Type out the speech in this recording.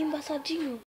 embaçadinho.